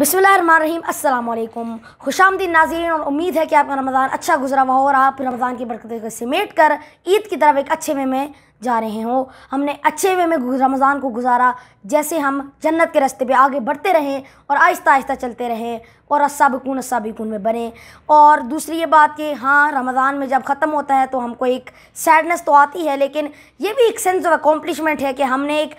बिस्मिल्लाहिर्रहमानिर्रहीम। अस्सलाम वालेकुम खुशामदीन नाज़रीन, और उम्मीद है कि आपका रमज़ान अच्छा गुजरा हुआ हो और आप रमज़ान की बरकत को समेट कर ईद की तरफ़ एक अच्छे वे में जा रहे हो। हमने अच्छे वे में रमज़ान को गुजारा, जैसे हम जन्नत के रास्ते पे आगे बढ़ते रहें और आहिस्ता आहिस्ता चलते रहें और असाबिकून असाबिकून में बने। और दूसरी ये बात कि हाँ रमज़ान में जब ख़त्म होता है तो हमको एक सैडनेस तो आती है, लेकिन ये भी एक सेंस ऑफ़ अकॉम्प्लिशमेंट है कि हमने एक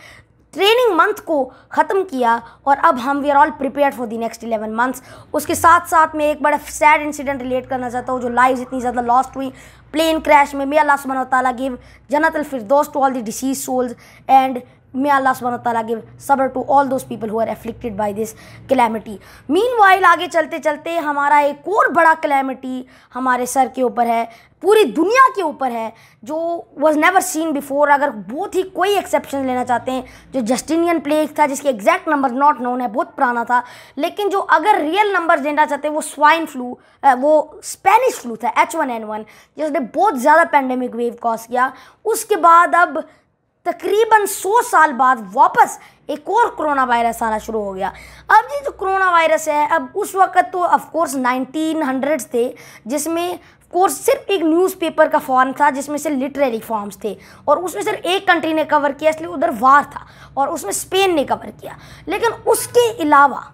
ट्रेनिंग मंथ को ख़त्म किया और अब हम we are all prepare for the next eleven months. उसके साथ साथ मैं एक बड़ा सैड इंसिडेंट रिलेट करना चाहता हूँ, जो लाइव इतनी ज़्यादा लॉस्ट हुई। प्लेन क्रैश में मे अल्लाह सुबहान तला गिव जन्नत दोस्त to all the deceased souls and may Allah सुबहान ताला गिव सबर to all those people who are afflicted by this calamity meanwhile आगे चलते चलते हमारा एक और बड़ा कैलेमिटी हमारे सर के ऊपर है, पूरी दुनिया के ऊपर है, जो वॉज़ नेवर सीन बिफोर अगर बहुत ही कोई एक्सेप्शन लेना चाहते हैं, जो जस्टिनियन प्लेग था, जिसके एग्जैक्ट नंबर नॉट नोन है, बहुत पुराना था, लेकिन जो अगर रियल नंबर देना चाहते हैं, वो स्वाइन फ्लू वो स्पेनिश फ्लू था एच वन एन वन जिसने बहुत ज़्यादा पेंडेमिक वेव कॉज किया। उसके बाद अब तकरीबन सौ साल बाद वापस एक और कोरोना वायरस आना शुरू हो गया। अब ये जो कोरोना वायरस है, अब उस वक्त तो ऑफकोर्स नाइनटीन हंड्रेड्स थे, जिसमें कोर्स सिर्फ़ एक न्यूज़पेपर का फॉर्म था, जिसमें से लिटरेरी फॉर्म्स थे, और उसमें सिर्फ़ एक कंट्री ने कवर किया, इसलिए उधर वार था, और उसमें स्पेन ने कवर किया। लेकिन उसके अलावा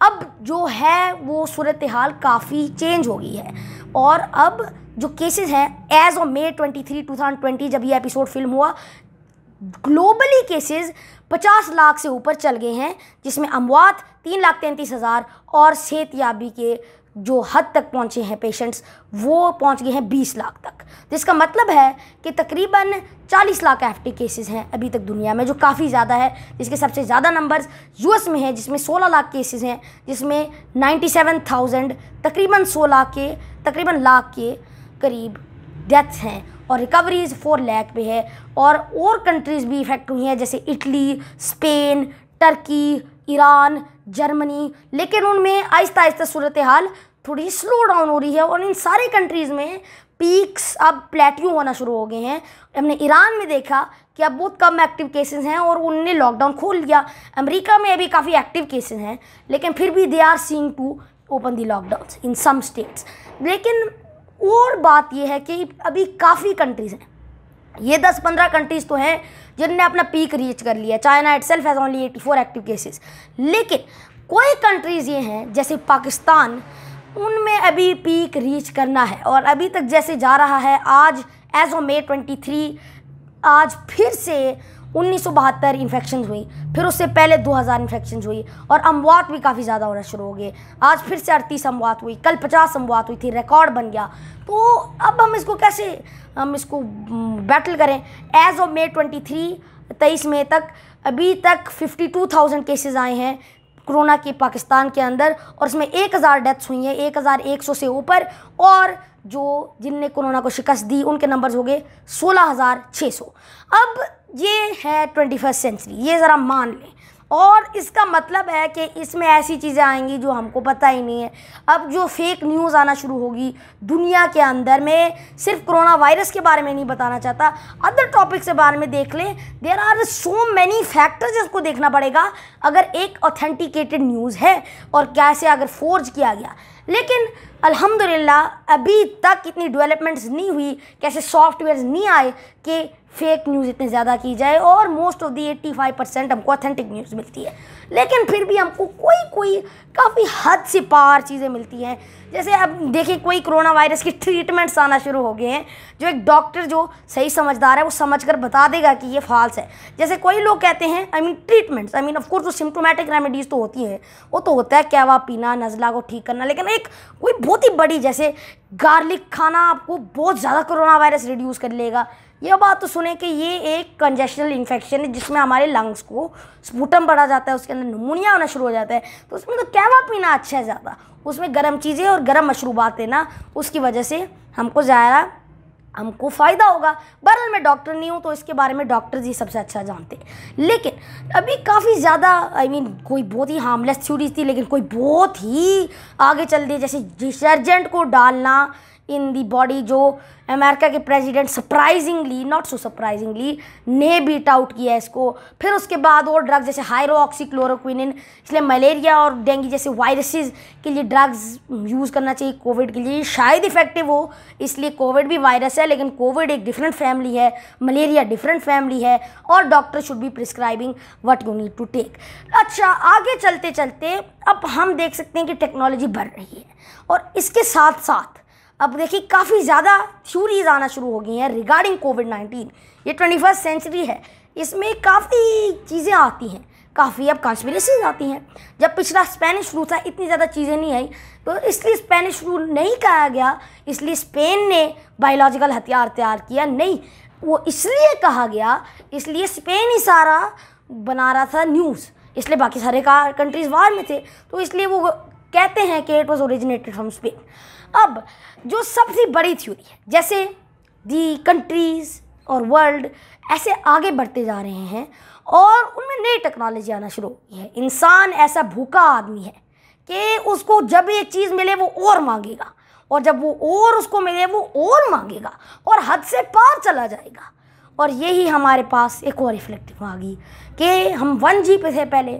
अब जो है, वो सूरत हाल काफ़ी चेंज हो गई है, और अब जो केसेस हैं एज ऑफ़ मे 23 2020 जब ये एपिसोड फ़िल्म हुआ ग्लोबली केसेस 50 लाख से ऊपर चल गए हैं जिसमें अमवात तीन लाख तैंतीस हज़ार और सेहतयाबी के जो हद तक पहुँचे हैं पेशेंट्स वो पहुँच गए हैं 20 लाख तक। जिसका मतलब है कि तकरीबन 40 लाख एफ़ केसेस हैं अभी तक दुनिया में जो काफ़ी ज़्यादा है जिसके सबसे ज़्यादा नंबर्स यूएस में हैं जिसमें 16 लाख केसेस हैं जिसमें 97,000 तकरीबन 16 के तकरीबन लाख के करीब डेथ्स हैं। और रिकवरीज फोर लैख पे है और और कंट्रीज़ भी इफ़ेक्ट हुई हैं, जैसे Italy Spain Turkey Iran Germany लेकिन उनमें आहिस्ता आहिस्ता सूरत हाल थोड़ी स्लो डाउन हो रही है और इन सारे कंट्रीज़ में पीक्स अब प्लेट्यू होना शुरू हो गए हैं। हमने ईरान में देखा कि अब बहुत कम एक्टिव केसेस हैं और उनने लॉकडाउन खोल लिया अमेरिका में अभी काफ़ी एक्टिव केसेस हैं, लेकिन फिर भी they are seeing to open the lockdown in some states लेकिन और बात यह है कि अभी काफ़ी कंट्रीज़ हैं। ये दस पंद्रह कंट्रीज़ तो हैं जिनने अपना पीक रीच कर लिया China itself has only eighty four active cases लेकिन कोई कंट्रीज़ ये हैं, जैसे पाकिस्तान, उनमें अभी पीक रीच करना है। और अभी तक जैसे जा रहा है, आज as of May twenty three आज फिर से उन्नीस सौ बहत्तर इन्फेक्शन हुई, फिर उससे पहले दो हज़ार इन्फेक्शन हुई और अमवात भी काफ़ी ज़्यादा होना शुरू हो गए। आज फिर से अड़तीस अमवात हुई, कल पचास अमवात हुई थी रिकॉर्ड बन गया। तो अब हम इसको कैसे, हम इसको बैटल करें? As of May twenty three तेईस मई तक, अभी तक फिफ्टी टू थाउज़ेंड केसेज आए हैं कोरोना के, पाकिस्तान के अंदर और इसमें एक हज़ार डेथ्स हुई हैं, एक हज़ार एक सौ से ऊपर और जो जिनने कोरोना को शिकस्त दी, उनके नंबर्स हो गए सोलह हज़ार छः सौ। अब ये है ट्वेंटी फ़र्स्ट सेंचुरी ये ज़रा मान लें। और इसका मतलब है कि इसमें ऐसी चीज़ें आएँगी जो हमको पता ही नहीं है। अब जो फेक न्यूज़ आना शुरू होगी दुनिया के अंदर में, सिर्फ़ कोरोना वायरस के बारे में नहीं बताना चाहता अदर टॉपिक के बारे में देख लें there are so many factors जिसको देखना पड़ेगा, अगर एक ऑथेंटिकेटेड न्यूज़ है और कैसे अगर फोर्ज किया गया। लेकिन अल्हम्दुलिल्लाह, अभी तक इतनी डेवलपमेंट्स नहीं हुई, कैसे सॉफ्टवेयर नहीं आए कि फेक न्यूज़ इतनी ज़्यादा की जाए और most of the eighty five percent हमको ऑथेंटिक न्यूज़ मिलती है। लेकिन फिर भी हमको कोई कोई काफ़ी हद से पार चीज़ें मिलती हैं। जैसे अब देखिए, कोई कोरोना वायरस की ट्रीटमेंट्स आना शुरू हो गए हैं, जो एक डॉक्टर जो सही समझदार है, वो समझ कर बता देगा कि ये फॉल्स है। जैसे कोई लोग कहते हैं I mean treatments I mean of course जो सिम्टोमेटिक रेमेडीज़ तो होती हैं, वो तो होता है क्या पीना, नज़ला को ठीक करना, लेकिन एक कोई बहुत ही बड़ी, जैसे गार्लिक खाना आपको बहुत ज़्यादा कोरोना वायरस रिड्यूस कर लेगा। यह बात तो सुने कि ये एक कंजेशनल इन्फेक्शन है, जिसमें हमारे लंग्स को स्पूटम बढ़ा जाता है, उसके अंदर नमूनिया होना शुरू हो जाता है। तो उसमें तो कहवा पीना अच्छा है ज़्यादा। उसमें गर्म चीज़ें और गर्म मशरूबात लेना उसकी वजह से हमको ज़्यादा, हमको फ़ायदा होगा। बहरहाल मैं डॉक्टर नहीं हूँ तो इसके बारे में डॉक्टर जी सबसे अच्छा जानते हैं। लेकिन अभी काफ़ी ज़्यादा आई मीन कोई बहुत ही हार्मलेस थ्योरीज थी, लेकिन कोई बहुत ही आगे चल दी जैसे डिटर्जेंट को डालना इन दी बॉडी जो अमेरिका के president surprisingly not so surprisingly ने बीट आउट किया इसको। फिर उसके बाद और ड्रग्स जैसे हाइड्रोक्सीक्लोरोक्विनिन इसलिए मलेरिया और डेंगू जैसे वायरसेस के लिए ड्रग्स यूज़ करना चाहिए कोविड के लिए। शायद इफ़ेक्टिव हो, इसलिए कोविड भी वायरस है, लेकिन कोविड एक डिफरेंट फैमिली है मलेरिया डिफरेंट फैमिली है, और doctor should be prescribing what you need to take अच्छा आगे चलते चलते अब हम देख सकते हैं कि टेक्नोलॉजी बढ़ रही है, और इसके साथ साथ अब देखिए, काफ़ी ज़्यादा थ्यूरीज आना शुरू हो गई हैं रिगार्डिंग कोविड नाइन्टीन ये ट्वेंटी फ़र्स्ट सेंचुरी है। इसमें काफ़ी चीज़ें आती हैं। काफ़ी अब कॉन्स्पिरसीज आती हैं। जब पिछला स्पेनिश फ्लू था, इतनी ज़्यादा चीज़ें नहीं आई। तो इसलिए स्पेनिश फ्लू नहीं कहा गया। इसलिए स्पेन ने बायोलॉजिकल हथियार तैयार किया। नहीं, वो इसलिए कहा गया, इसलिए स्पेन ही सारा बना रहा था न्यूज़ इसलिए बाकी सारे कंट्रीज़ वार में थे। तो इसलिए वो कहते हैं कि it was originated from Spain अब, जो सबसे बड़ी थ्योरी है, जैसे दी कंट्रीज़ और वर्ल्ड ऐसे आगे बढ़ते जा रहे हैं और उनमें नई टेक्नोलॉजी आना शुरू हो गई है। इंसान ऐसा भूखा आदमी है कि उसको जब एक चीज़ मिले, वो और मांगेगा। और जब वो और उसको मिले, वो और मांगेगा। और हद से पार चला जाएगा। और यही हमारे पास एक और रिफ्लेक्टिव आ गई कि हम वन जी पे थे पहले,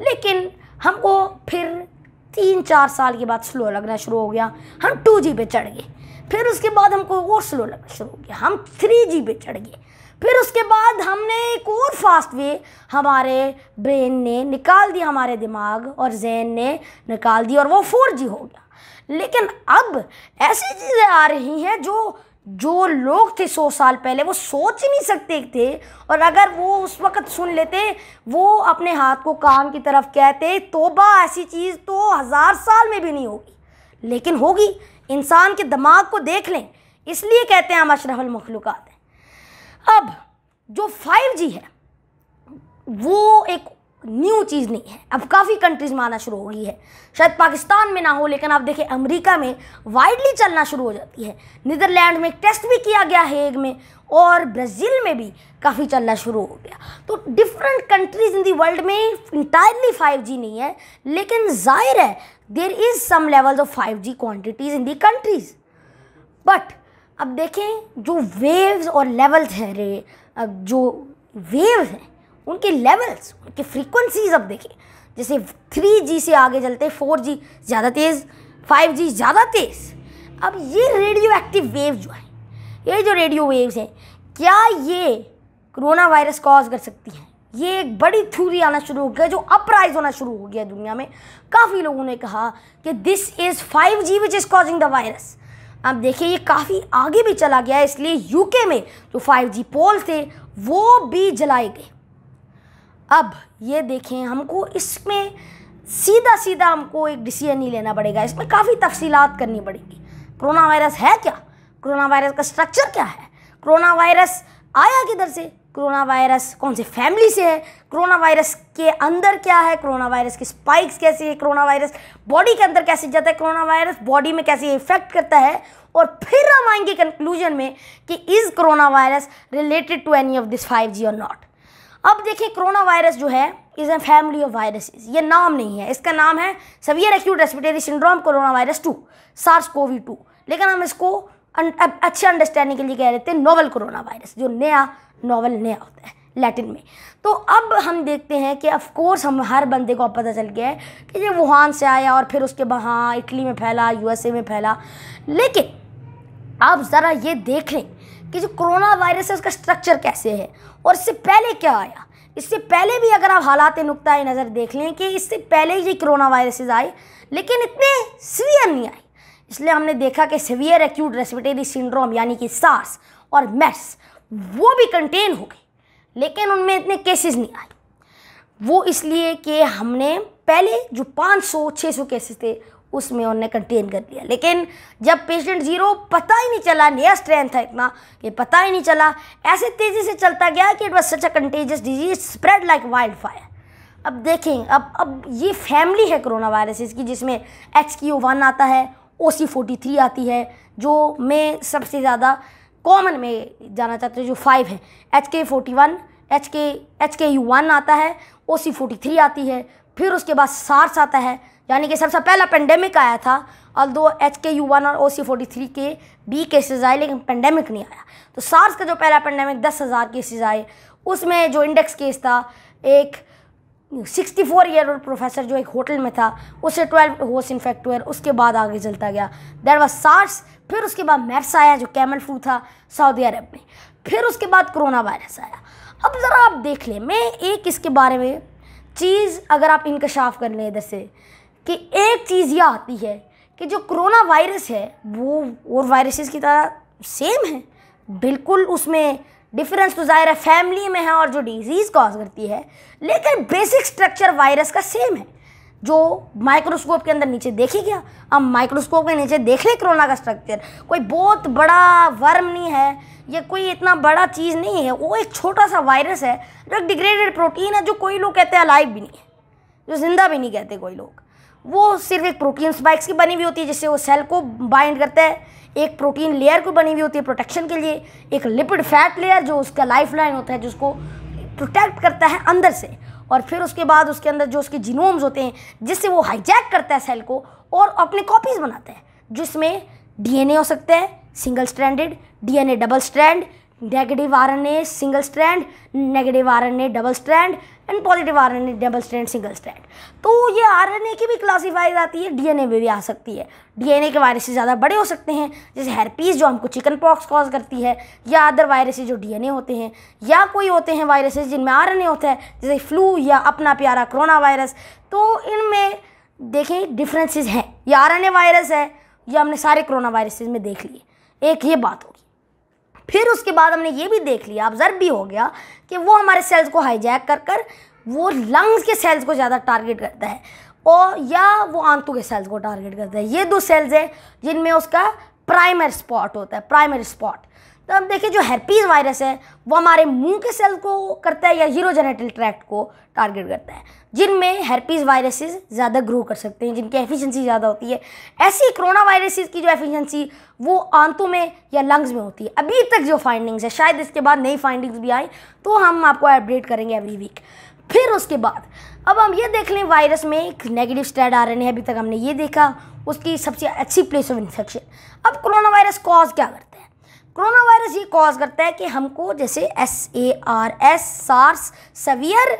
लेकिन हमको फिर तीन चार साल के बाद स्लो लगना शुरू हो गया। हम टू जी पे चढ़ गए। फिर उसके बाद हमको और स्लो लगना शुरू हो गया। हम थ्री जी पे चढ़ गए। फिर उसके बाद हमने एक और फास्ट वे हमारे ब्रेन ने निकाल दिया हमारे दिमाग और जहन ने निकाल दिया और वो फोर जी हो गया। लेकिन अब ऐसी चीज़ें आ रही हैं जो जो लोग थे सौ साल पहले, वो सोच ही नहीं सकते थे। और अगर वो उस वक़्त सुन लेते, वो अपने हाथ को कान की तरफ़ कहते, तोबा ऐसी चीज़ तो हज़ार साल में भी नहीं होगी। लेकिन होगी, इंसान के दिमाग को देख लें, इसलिए कहते हैं हम अशरफल मखलूक़ात हैं। अब, जो फाइव जी है, वो एक न्यू चीज़ नहीं है। अब काफ़ी कंट्रीज़ में आना शुरू हो गई है। शायद पाकिस्तान में ना हो, लेकिन आप देखें, अमेरिका में वाइडली चलना शुरू हो जाती है। नीदरलैंड में टेस्ट भी किया गया है एक में, और ब्राज़ील में भी काफ़ी चलना शुरू हो गया। तो different countries in the world में इंटायरली फाइव जी नहीं है, लेकिन ज़ाहिर है there is some levels of five G quantities in the countries but अब देखें, जो वेव्स और लेवल्स हैं रे, अब जो वेव्स हैं उनके लेवल्स उनके फ्रीक्वेंसीज अब देखें। जैसे थ्री से आगे चलते फोर ज़्यादा तेज़ फाइव ज़्यादा तेज़। अब ये रेडियो एक्टिव वेव जो है, ये जो रेडियो वेव्स हैं, क्या ये कोरोना वायरस कॉज कर सकती हैं? ये एक बड़ी थ्यूरी आना शुरू हो गया, जो अपराइज होना शुरू हो गया दुनिया में। काफ़ी लोगों ने कहा कि this is five G which is causing the virus अब देखिए, ये काफ़ी आगे भी चला गया, इसलिए यूके में जो फाइव जी पोल थे, वो भी जलाए गए। अब ये देखें, हमको इसमें सीधा सीधा हमको एक डिसीज़न नहीं लेना पड़ेगा। इसमें काफ़ी तफसीलात करनी पड़ेगी। कोरोना वायरस है क्या? कोरोना वायरस का स्ट्रक्चर क्या है? कोरोना वायरस आया किधर से? कोरोना वायरस कौन से फैमिली से है? कोरोना वायरस के अंदर क्या है? कोरोना वायरस के स्पाइक्स कैसे है? कोरोना वायरस बॉडी के अंदर कैसे जाता है? कोरोना वायरस बॉडी में कैसे इफ़ेक्ट करता है? और फिर हम आएँगे कंक्लूजन में कि is corona virus related to any of this five G और नॉट अब देखिए कोरोना वायरस जो है is a family of viruses ये नाम नहीं है। इसका नाम है severe acute respiratory syndrome corona virus two SARS CoV two लेकिन हम इसको अच्छे अंडरस्टैंडिंग के लिए कह रहे थे नोवल कोरोना वायरस जो नया नोवल नया होता है लैटिन में. तो अब हम देखते हैं कि ऑफ़ कोर्स हम हर बंदे को पता चल गया है कि ये वुहान से आया और फिर उसके बाद हाँ इटली में फैला यूएसए में फैला. लेकिन आप ज़रा ये देख लें कि जो कोरोना वायरस है, उसका स्ट्रक्चर कैसे है? और इससे पहले क्या आया? इससे पहले भी अगर आप हालात नुकता नज़र देख लें कि इससे पहले ही कोरोना वायरसेस आए, लेकिन इतने सीवियर नहीं आए। इसलिए हमने देखा कि सीवियर एक्यूट रेस्पिरेटरी सिंड्रोम यानी कि सार्स और मेर्स वो भी कंटेन हो गए, लेकिन उनमें इतने केसेस नहीं आए। वो इसलिए कि हमने पहले जो 500-600 केसेस थे उसमें उन्होंने कंटेन कर लिया लेकिन जब पेशेंट ज़ीरो पता ही नहीं चला, नया स्ट्रेंथ था इतना कि पता ही नहीं चला। ऐसे तेज़ी से चलता गया कि it was such a contagious disease spread like wildfire अब देखें, अब अब ये फैमिली है कोरोना वायरस की, जिसमें एच क्यू वन आता है ओ सी फोर्टी थ्री आती है, जो मैं सबसे ज़्यादा कॉमन में जाना चाहते हैं, जो फाइव है। H K forty one H K H K U one आता है ओ सी फोर्टी थ्री आती है, फिर उसके बाद सार्स आता है यानी कि सबसे पहला पेंडेमिक आया था और दो एच के यू वन और ओ सी फोर्टी थ्री के बी केसेज आए, लेकिन पेंडेमिक नहीं आया। तो सार्स का जो पहला पेंडेमिक दस हज़ार केसेज आए, उसमें जो इंडेक्स केस था, एक sixty four year old professor जो एक होटल में था, उससे ट्वेल्व होस्ट इन्फेक्ट हुए उसके बाद आगे चलता गया। देर वॉज़ सार्स फिर उसके बाद मेर्स आया, जो कैमल फ्लू था सऊदी अरब में। फिर उसके बाद कोरोना वायरस आया। अब ज़रा आप देख लें, मैं एक इसके बारे में चीज़ अगर आप इंकशाफ कर लें इधर से कि एक चीज़ यह आती है कि जो कोरोना वायरस है, वो और वायरसेस की तरह सेम है। बिल्कुल उसमें डिफरेंस तो ज़ाहिर है फैमिली में है और जो डिज़ीज़ कॉज करती है, लेकिन बेसिक स्ट्रक्चर वायरस का सेम है। जो माइक्रोस्कोप के अंदर नीचे देखी गया। अब माइक्रोस्कोप के नीचे देख ले कोरोना का स्ट्रक्चर कोई बहुत बड़ा वर्म नहीं है, या कोई इतना बड़ा चीज़ नहीं है, वो एक छोटा सा वायरस है, जो एक डिग्रेडेड प्रोटीन है, जो कोई लोग कहते हैं अलाइव भी नहीं है। जो ज़िंदा भी नहीं कहते कोई लोग। वो सिर्फ़ एक प्रोटीन स्पाइक्स की बनी हुई होती है, जिससे वो सेल को बाइंड करता है। एक प्रोटीन लेयर को बनी हुई होती है प्रोटेक्शन के लिए। एक लिपिड फैट लेयर, जो उसका लाइफ लाइन होता है, जिसको प्रोटेक्ट करता है अंदर से। और फिर उसके बाद उसके अंदर जो उसके जीनोम्स होते हैं, जिससे वो हाईजैक करता है सेल को और अपने कॉपीज़ बनाता है, जिसमें डीएनए हो सकता है, single stranded, DNA double strand negative RNA single strand negative RNA double strand and positive RNA double strand single strand तो ये आरएनए की भी क्लासीफाई आती है डीएनए में भी आ सकती है। डीएनए के वायरस ज़्यादा बड़े हो सकते हैं। जैसे हेरपीस जो हमको चिकन पॉक्स कॉज करती है, या अदर वायरसेज जो डीएनए होते हैं, या कोई होते हैं वायरसेज जिनमें आरएनए होता है, जैसे फ्लू या अपना प्यारा कोरोना वायरस तो इनमें देखें डिफरेंसेस हैं। या आर एन ए वायरस है, या हमने सारे कोरोना वायरसेज में देख लिए। एक ये बात होगी। फिर उसके बाद हमने ये भी देख लिया ऑब्ज़र्व भी हो गया कि वो हमारे सेल्स को हाईजैक कर कर वो लंग्स के सेल्स को ज़्यादा टारगेट करता है और या वो आंतों के सेल्स को टारगेट करता है। ये दो सेल्स हैं जिनमें उसका प्राइमरी स्पॉट होता है प्राइमरी स्पॉट तो अब देखिए, जो हेरपीज वायरस है, वो हमारे मुँह के सेल को करता है या हीरोजेनेटल ट्रैक्ट को टारगेट करता है, जिनमें हेरपीज वायरसेस ज़्यादा ग्रो कर सकते हैं, जिनकी एफिशिएंसी ज़्यादा होती है। ऐसी कोरोना वायरसेस की जो एफिशिएंसी वो आंतों में या लंग्स में होती है। अभी तक जो फाइंडिंग्स है, शायद इसके बाद नई फाइंडिंग्स भी आए तो हम आपको अपडेट करेंगे एवरी वीक फिर उसके बाद, अब हम ये देख लें वायरस में एक नेगेटिव स्टैड आ रहे हैं, अभी तक हमने ये देखा, उसकी सबसे अच्छी प्लेस ऑफ़ इन्फेक्शन अब कोरोना वायरस कॉज क्या करता है? कोरोना वायरस ये कॉज करता है कि हमको जैसे S A R S SARS severe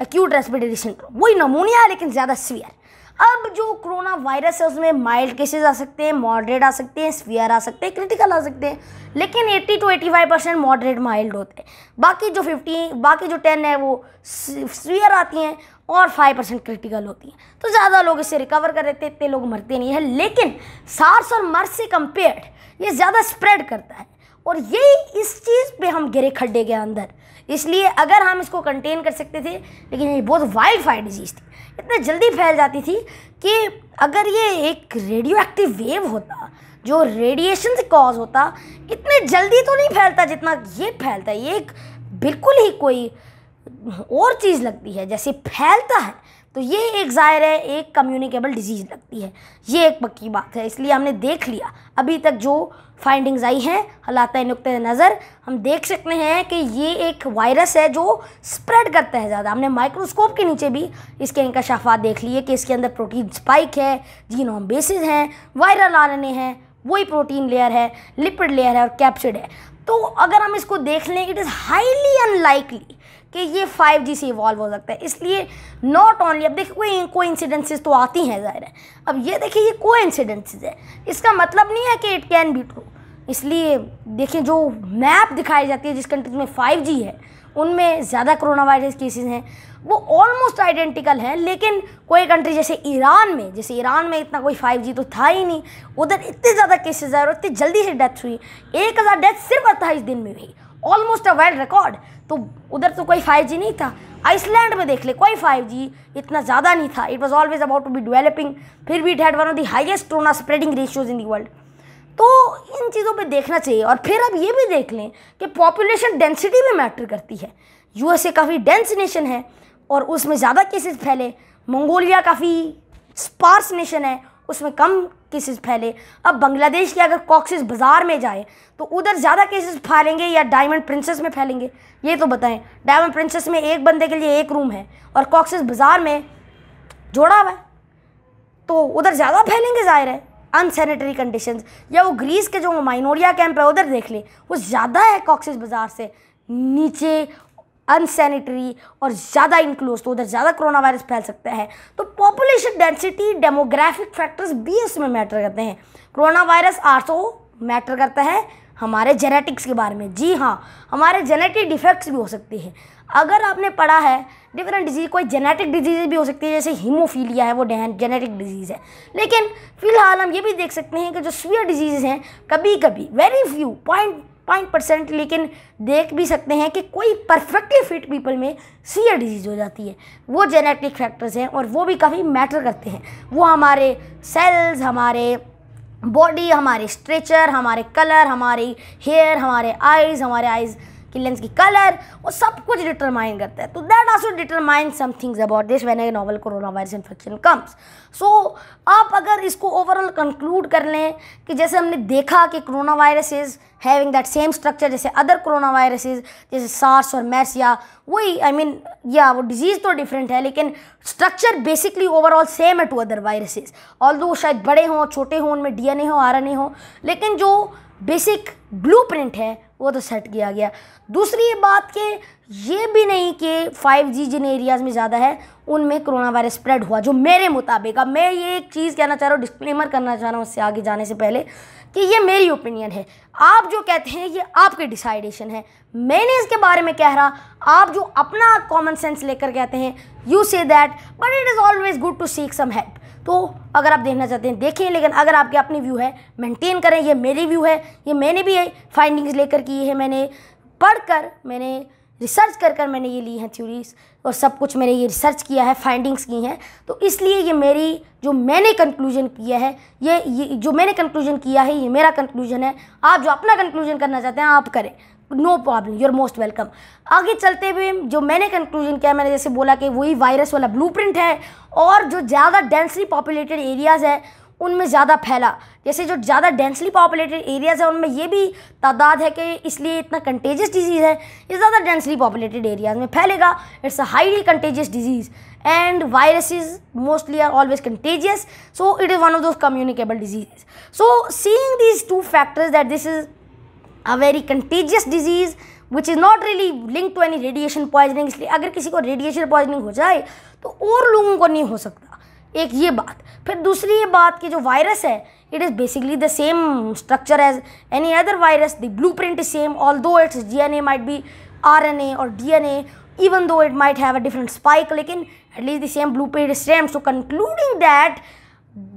acute respiratory syndrome वही नमूनिया है, लेकिन ज़्यादा सीवियर अब जो कोरोना वायरस है, उसमें माइल्ड केसेस आ सकते हैं मॉडरेट आ सकते हैं स्वियर आ सकते हैं क्रिटिकल आ सकते हैं, लेकिन 80 टू 85 परसेंट मॉडरेट माइल्ड होते हैं। बाकी जो 50 बाकी जो 10 है, वो स्वियर आती हैं और 5 परसेंट क्रिटिकल होती हैं। तो ज़्यादा लोग इससे रिकवर कर लेते इतने लोग मरते नहीं हैं, लेकिन सार्स और मर्स से कंपेयर्ड ये ज़्यादा स्प्रेड करता है। और यही इस चीज़ पे हम गिरे खड्डे के अंदर। इसलिए अगर हम इसको कंटेन कर सकते थे, लेकिन ये बहुत वाइल्ड फायर डिज़ीज़ थी। इतना जल्दी फैल जाती थी कि अगर ये एक रेडियो एक्टिव वेव होता, जो रेडिएशन से कॉज होता, इतने जल्दी तो नहीं फैलता जितना ये फैलता। ये एक बिल्कुल ही कोई और चीज़ लगती है, जैसे फैलता है तो ये एक ज़ाहिर है, एक कम्युनिकेबल डिज़ीज़ लगती है। ये एक पक्की बात है, इसलिए हमने देख लिया। अभी तक जो फाइंडिंग्स आई हैं, हालात नुक़ नज़र, हम देख सकते हैं कि ये एक वायरस है जो स्प्रेड करता है ज़्यादा। हमने माइक्रोस्कोप के नीचे भी इसके इंकशाफात देख लिए कि इसके अंदर प्रोटीन स्पाइक है जीनोम बेसिस हैं वायरल आर हैं, वही प्रोटीन लेयर है लिपिड लेयर है और कैप्सिड है। तो अगर हम इसको देख लें इट इज़ हाईली अनलाइकली कि ये 5G से इवॉल्व हो सकता है। इसलिए नॉट ओनली अब देखिए, कोई को इंसिडेंसेज तो आती हैं ज़ाहिर है। अब ये देखिए, ये को इंसिडेंसेज है। इसका मतलब नहीं है कि इट कैन बी ट्रू इसलिए देखिए, जो मैप दिखाई जाती है, जिस कंट्रीज़ में 5G है, उनमें ज़्यादा कोरोना वायरस केसेस हैं। वो ऑलमोस्ट आइडेंटिकल हैं, लेकिन कोई कंट्री जैसे ईरान में, जैसे ईरान में इतना कोई 5G तो था ही नहीं। उधर इतने ज़्यादा केसेस आए और इतनी जल्दी से डेथ हुई। एक हज़ार डेथ सिर्फ़ अट्ठाईस दिन में हुई। ऑलमोस्ट अ वर्ल्ड रिकॉर्ड तो उधर तो कोई 5G नहीं था। आइसलैंड में देख ले, कोई 5G इतना ज़्यादा नहीं था। It was always about to be developing फिर भी it had one of the highest corona spreading ratios in the world तो इन चीज़ों पे देखना चाहिए। और फिर अब ये भी देख लें कि पॉपुलेशन डेंसिटी में मैटर करती है। यूएसए काफ़ी डेंस नेशन है और उसमें ज़्यादा केसेस फैले। मंगोलिया काफ़ी स्पार्स नेशन है। उसमें कम केसेस फैले। अब बांग्लादेश के अगर कॉक्सिस बाज़ार में जाए तो उधर ज़्यादा केसेस फैलेंगे या डायमंड प्रिंसेस में फैलेंगे? ये तो बताएँ। डायमंड प्रिंसेस में एक बंदे के लिए एक रूम है और कॉक्सिस बाज़ार में जोड़ा हुआ है। तो उधर ज़्यादा फैलेंगे ज़ाहिर है अनसैनिटरी कंडीशंस या वो ग्रीस के जो माइनोरिया कैंप है, उधर देख ले, वो ज़्यादा है कॉक्सिस बाज़ार से। नीचे अनसैनिटरी और ज़्यादा इनक्लोज तो उधर ज़्यादा कोरोना वायरस फैल सकता है। तो पॉपुलेशन डेंसिटी डेमोग्राफिक फैक्टर्स भी उसमें मैटर करते हैं। कोरोना वायरस आर मैटर करता है हमारे जेनेटिक्स के बारे में। जी हाँ हमारे जेनेटिक डिफेक्ट्स भी हो सकते हैं। अगर आपने पढ़ा है डिफरेंट डिज़ीज़ कोई जेनेटिक डिज़ीज़ भी हो सकती है, जैसे हीमोफीलिया है, वो जेनेटिक डिज़ीज़ है। लेकिन फ़िलहाल हम ये भी देख सकते हैं कि जो स्वीयर डिज़ीज़ हैं कभी कभी very few point point percent, लेकिन देख भी सकते हैं कि कोई परफेक्टली फिट पीपल में सीयर डिज़ीज़ हो जाती है। वो जेनेटिक फैक्टर्स हैं और वो भी काफ़ी मैटर करते हैं। वो हमारे सेल्स, हमारे बॉडी, हमारे स्ट्रेचर, हमारे कलर, हमारी हेयर, हमारे आइज़ हमारे आइज़ कि लेंस की कलर, वो सब कुछ डिटरमाइन करता है। तो that also determine some things about this when a novel corona virus infection comes so आप अगर इसको ओवरऑल कंक्लूड कर लें कि जैसे हमने देखा कि corona virus is having that same structure जैसे अदर कोरोना वायरसेज जैसे सार्स और मैर्स या वही आई मीन या वो डिज़ीज़ तो डिफरेंट है, लेकिन स्ट्रक्चर बेसिकली ओवरऑल सेम है to other viruses although शायद बड़े हों, छोटे हों, उनमें डी एन ए हो आर एन ए हो, लेकिन जो बेसिक ब्लू प्रिंट है वो तो सेट किया गया। दूसरी बात कि ये भी नहीं कि फाइव जी जिन एरियाज़ में ज़्यादा है, उनमें कोरोना वायरस स्प्रेड हुआ, जो मेरे मुताबिक, अब मैं ये एक चीज़ कहना चाह रहा हूँ डिस्क्लेमर करना चाह रहा हूँ उससे आगे जाने से पहले कि ये मेरी ओपिनियन है। आप जो कहते हैं, ये आपके डिसाइडेशन है। मैंने इसके बारे में कह रहा, आप जो अपना कॉमन सेंस लेकर कहते हैं you say that but it is always good to seek some help तो अगर आप देखना चाहते हैं, देखें, लेकिन अगर आपके अपनी व्यू है मेंटेन करें, ये मेरी व्यू है, ये मैंने भी फाइंडिंग्स लेकर की है, मैंने पढ़कर, मैंने रिसर्च कर कर मैंने ये ली हैं थ्योरीज और सब कुछ मैंने ये रिसर्च किया है फाइंडिंग्स की हैं तो इसलिए ये मेरी जो मैंने कंक्लूजन किया है, ये ये, जो मैंने कंक्लूजन किया है, ये मेरा कंक्लूजन है। आप जो अपना कंक्लूजन करना चाहते हैं, आप करें। No problem you are most welcome आगे चलते हुए जो मैंने कंक्लूजन किया, मैंने जैसे बोला कि वही वायरस वाला ब्लूप्रिंट है और जो ज़्यादा डेंसली पॉपुलेटेड एरियाज़ है, उनमें ज़्यादा फैला। जैसे जो ज़्यादा डेंसली पॉपुलेटेड एरियाज़ है, उनमें ये भी तादाद है कि इसलिए इतना कंटेजियस डिज़ीज़ है, ये ज़्यादा डेंसली पॉपुलेटेड एरियाज़ में फैलेगा। It's a highly contagious disease and viruses mostly are always contagious so it is one of those communicable disease so seeing these two factors that this is a very contagious disease which is not really link to any radiation poisoning इसलिए अगर किसी को radiation poisoning हो जाए तो और लोगों को नहीं हो सकता। एक ये बात। फिर दूसरी ये बात कि जो वायरस है it is basically the same structure as any other virus the blueprint is same although it's G N A might be R N A और D N A even though it might have a different spike, लेकिन at least the same blueprint is same. So concluding that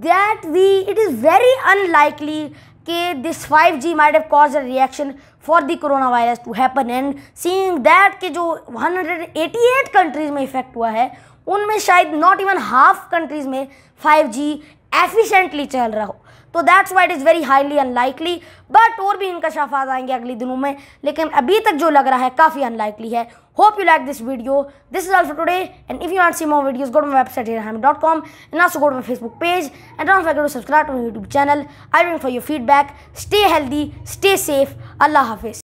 that the it is very unlikely कि this five G might cause a reaction for the corona virus to happen and seeing that के जो 188 countries में effect हुआ है, उनमें शायद not even half countries में 5G efficiently चल रहा हो। तो that's why it is very highly unlikely but और भी इनकशाफ आ आएँगे अगले दिनों में, लेकिन अभी तक जो लग रहा है काफ़ी अनलाइकली है। Hope you like this video this is all for today and if you are see more videos go to my website हम dot com and also go to my Facebook page and to subscribe to my YouTube channel I wait for your feedback stay healthy stay safe अल्लाह हाफिज़